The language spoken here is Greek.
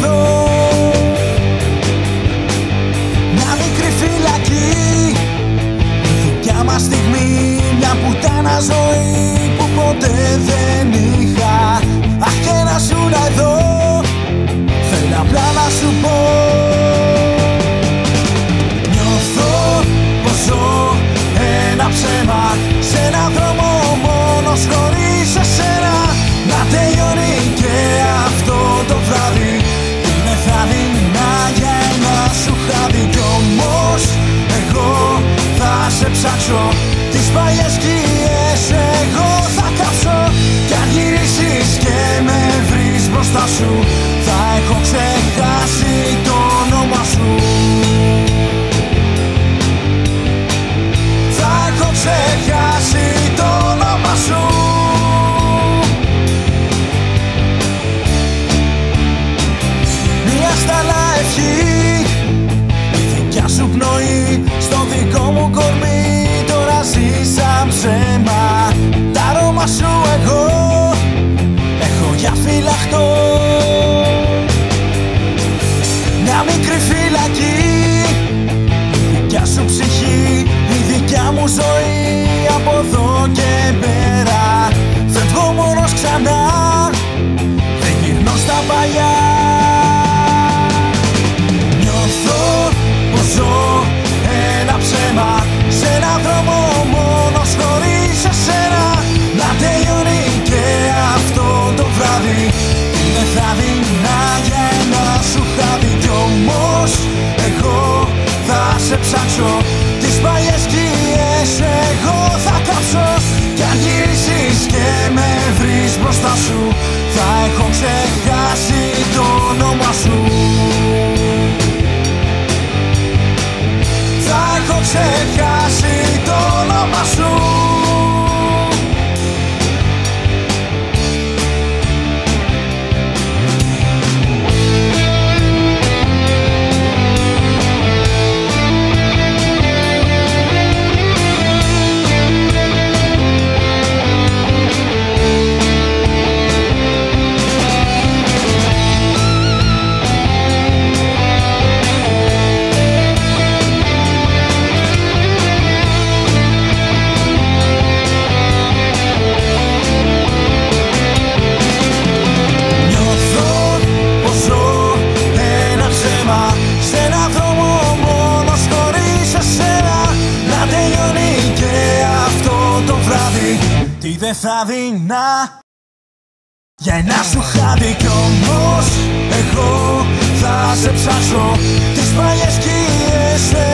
να Μια μικρή φυλακή για μα μας στιγμή Μια πουτάνα ζωή που ποτέ δεν είναι τις παλιές σκιές. Εγώ θα κάψω Κι αν γυρίσεις και με βρεις μπροστά σου Θα έχω ξεχάσει το όνομα σου. Θα έχω ξεχάσει το όνομα σου. Μια σταλά ευχή δικιά σου πνοή στο δικό μου κορμί. Μικρή φυλακή σε ψάξω. Τις παλιές σκιές εγώ θα κάψω. Κι αν γυρίσεις και με βρεις μπροστά σου Θα έχω ξεχάσει το όνομα σου. Θα έχω ξεχάσει Τι δεν θα δεινά. Για ένα σου χάδι κι όμως εγώ θα σε ψάξω Τις παλιές σκιές